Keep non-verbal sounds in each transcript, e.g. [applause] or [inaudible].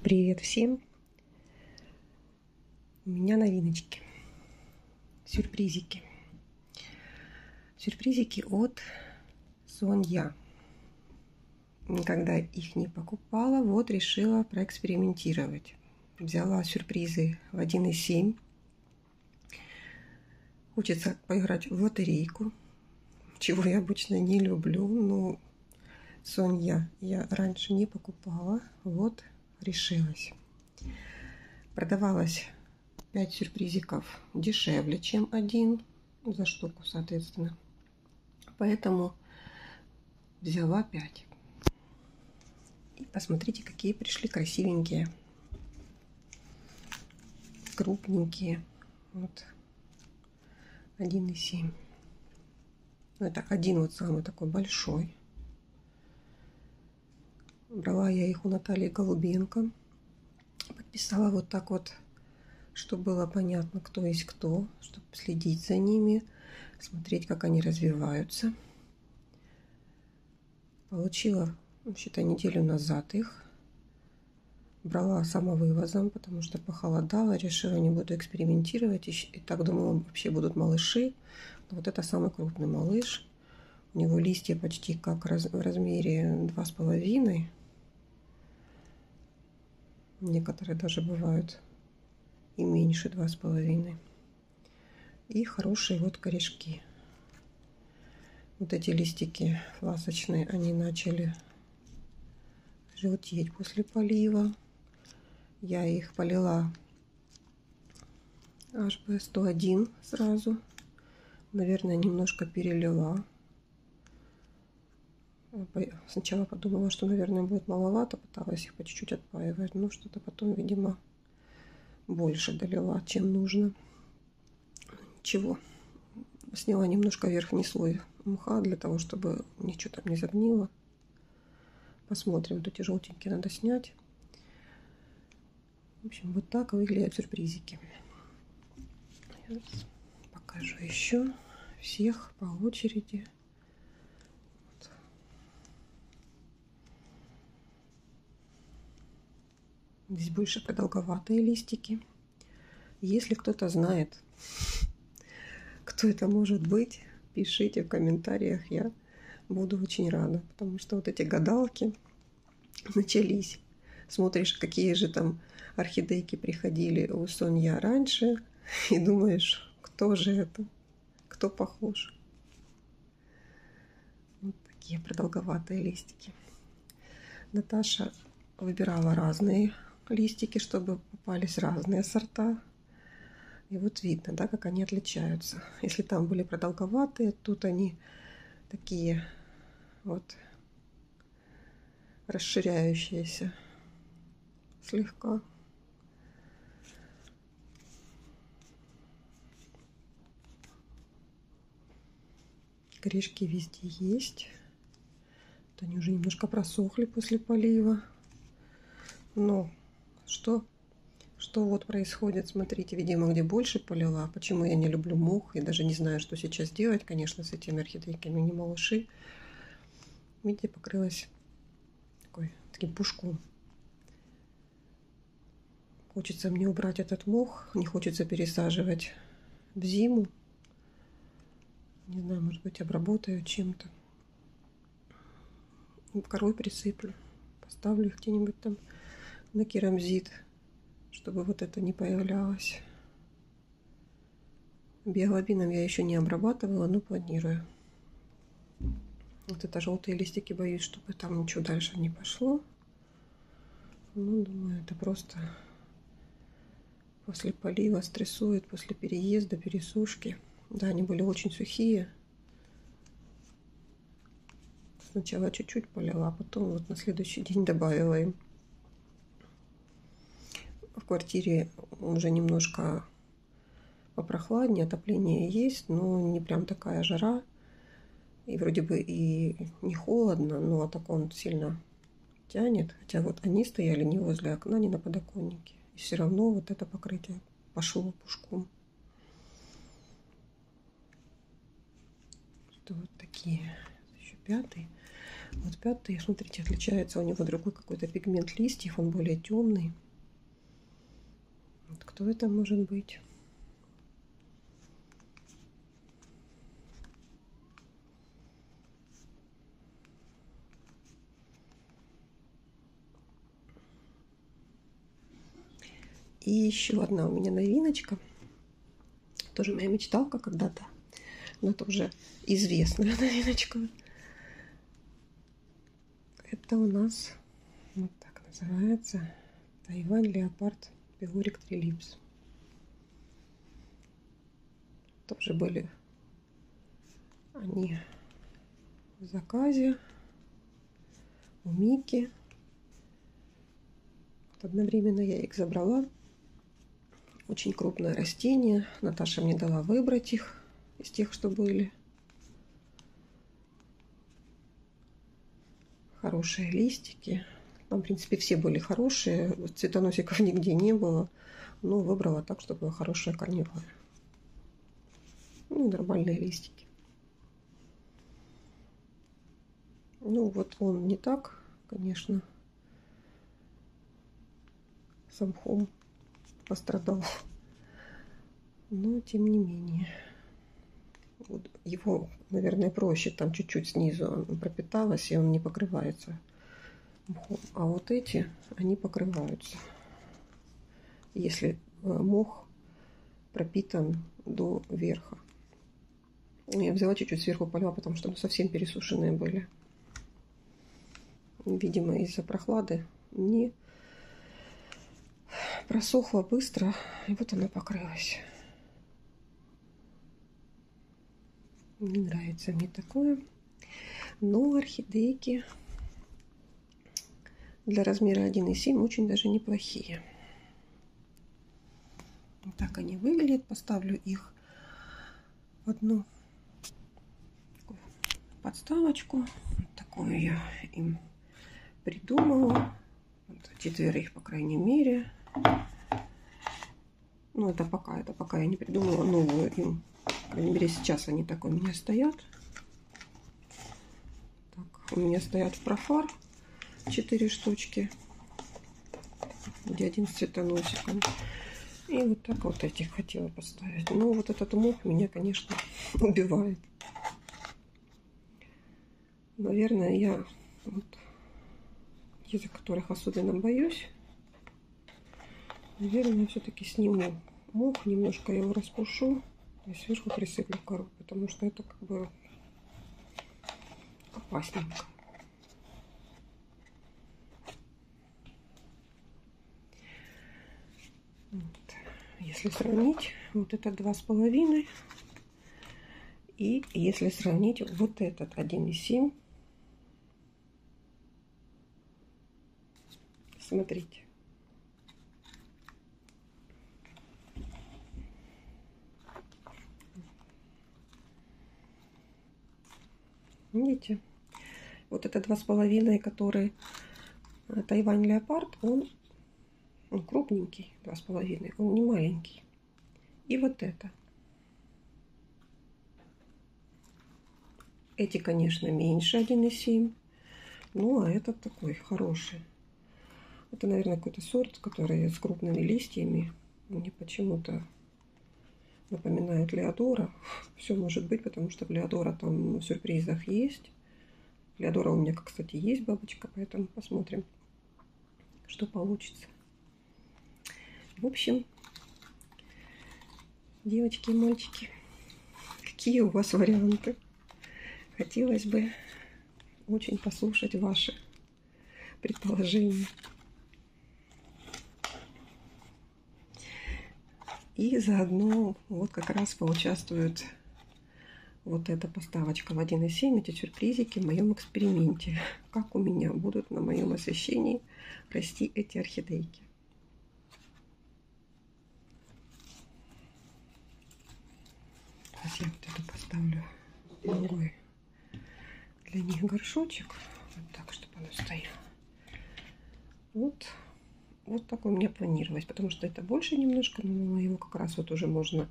Привет всем! У меня новиночки, сюрпризики. Сюрпризики от Сонья. Никогда их не покупала, вот решила проэкспериментировать. Взяла сюрпризы в 1,7. Хочется поиграть в лотерейку, чего я обычно не люблю. Но Сонья я раньше не покупала, вот решилась. Продавалась 5 сюрпризиков дешевле, чем один за штуку, соответственно. Поэтому взяла 5. И посмотрите, какие пришли красивенькие. Крупненькие. Вот. 1,7. Ну, это один вот самый такой большой. Брала я их у Натальи Голубенко. Подписала вот так вот, чтобы было понятно, кто есть кто, чтобы следить за ними, смотреть, как они развиваются. Получила, считай, неделю назад их. Брала самовывозом, потому что похолодало, решила, не буду экспериментировать. И так думала, вообще будут малыши. Но вот это самый крупный малыш. У него листья почти как раз, в размере два с половиной. Некоторые даже бывают и меньше два с половиной. И хорошие вот корешки. Вот эти листики ласочные, они начали желтеть после полива. Я их полила HB101 сразу. Наверное, немножко перелила. Сначала подумала, что, наверное, будет маловато, пыталась их по чуть-чуть отпаивать, но что-то потом, видимо, больше долила, чем нужно. Ничего. Сняла немножко верхний слой мха для того, чтобы ничего там не загнило. Посмотрим. Вот эти желтенькие надо снять. В общем, вот так выглядят сюрпризики. Сейчас покажу еще всех по очереди. Здесь больше продолговатые листики. Если кто-то знает, кто это может быть, пишите в комментариях. Я буду очень рада, потому что вот эти гадалки начались. Смотришь, какие же там орхидейки приходили у Сонья раньше, и думаешь, кто же это, кто похож. Вот такие продолговатые листики. Наташа выбирала разные листики, чтобы попались разные сорта. И вот видно, да, как они отличаются. Если там были продолговатые, тут они такие вот расширяющиеся слегка. Корешки везде есть. Вот они уже немножко просохли после полива. Но что, что вот происходит, смотрите, видимо, где больше полила. Почему я не люблю мух и даже не знаю, что сейчас делать, конечно, с этими орхидейками, не малыши. Видите, покрылась такой, таким пушком. Хочется мне убрать этот мох, не хочется пересаживать в зиму. Не знаю, может быть, обработаю чем-то. Корой присыплю. Поставлю их где-нибудь там на керамзит, чтобы вот это не появлялось. Биоглобином я еще не обрабатывала, но планирую. Вот это желтые листики, боюсь, чтобы там ничего дальше не пошло. Ну, думаю, это просто после полива стрессует, после переезда, пересушки. Да, они были очень сухие. Сначала чуть-чуть полила, а потом вот на следующий день добавила им квартире уже немножко попрохладнее, отопление есть, но не прям такая жара. И вроде бы и не холодно, но так он сильно тянет. Хотя вот они стояли не возле окна, не на подоконнике. И все равно вот это покрытие пошло пушком. Что вот такие. Еще пятый. Вот пятый, смотрите, отличается у него другой какой-то пигмент листьев, он более темный. Кто это может быть? И еще одна у меня новиночка. Тоже моя мечталка когда-то. Но это уже известная [laughs] новиночка. Это у нас вот так называется Тайвань Леопард Пилорик Трилипс. Тоже были они в заказе у Мики. Одновременно я их забрала очень крупное растение. Наташа мне дала выбрать их из тех, что были. Хорошие листики. Там, в принципе, все были хорошие. Цветоносиков нигде не было. Но выбрала так, чтобы хорошая корневая. Ну, нормальные листики. Ну, вот он не так, конечно, самхом пострадал. Но тем не менее. Вот его, наверное, проще. Там чуть-чуть снизу пропиталось, и он не покрывается. А вот эти, они покрываются. Если э, мох пропитан до верха. Я взяла чуть-чуть сверху полила, потому что совсем пересушенные были. Видимо, из-за прохлады не просохла быстро, и вот она покрылась. Не нравится мне такое. Но орхидейки для размера 1,7 очень даже неплохие. Вот так они выглядят. Поставлю их в одну подставочку. Вот такую я им придумала. Вот четверых, по крайней мере. Ну, это пока, это пока я не придумала новую им. По крайней мере, сейчас они так у меня стоят. Так, у меня стоят в профар 4 штучки. Где один с цветоносиком. И вот так вот этих хотела поставить. Но вот этот мох меня, конечно, [laughs] убивает. Наверное, я вот, из-за которых особенно боюсь. Наверное, все-таки сниму мох, немножко его распушу и сверху присыплю кору, потому что это как бы опасненько. Вот. Если сравнить, вот это два с половиной, и если сравнить вот этот 1,7, смотрите. Видите? Вот это два с половиной, который э, Тайвань Леопард, он, он крупненький, два с половиной, он не маленький. И вот это. Эти, конечно, меньше 1,7. Ну, а этот такой хороший. Это, наверное, какой-то сорт, который с крупными листьями. Мне почему-то напоминает Леодора. [laughs] Все может быть, потому что в Леодора там в сюрпризах есть. Леодора у меня, кстати, есть бабочка, поэтому посмотрим, что получится. В общем, девочки и мальчики, какие у вас варианты? Хотелось бы очень послушать ваши предположения. И заодно вот как раз поучаствует вот эта поставочка в 1,7, эти сюрпризики в моем эксперименте. Как у меня будут на моем освещении расти эти орхидейки. Сейчас вот эту поставлю другой для них горшочек. Вот так, чтобы оно стояло. Вот вот так у меня планировалось, потому что это больше немножко, но его как раз вот уже можно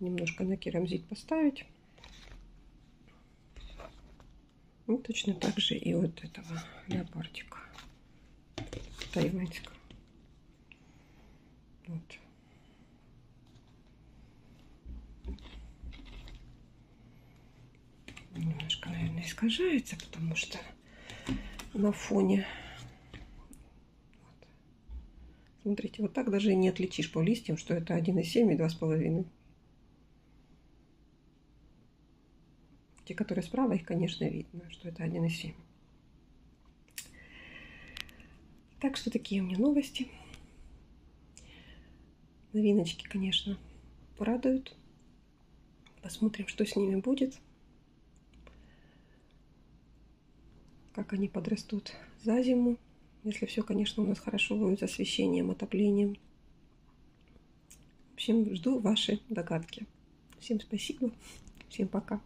немножко на керамзит поставить. Ну, точно так же и вот этого леопардика тайваньского. Вот. Немножко, наверное, искажается, потому что на фоне Смотрите, вот так даже не отличишь по листьям, что это 1,7 и 2,5. Те, которые справа, их, конечно, видно, что это 1,7. Так что такие у меня новости. Новиночки, конечно, радуют. Посмотрим, что с ними будет. Как они подрастут за зиму. Если все, конечно, у нас хорошо будет с освещением, отоплением. В общем, жду ваши догадки. Всем спасибо. Всем пока.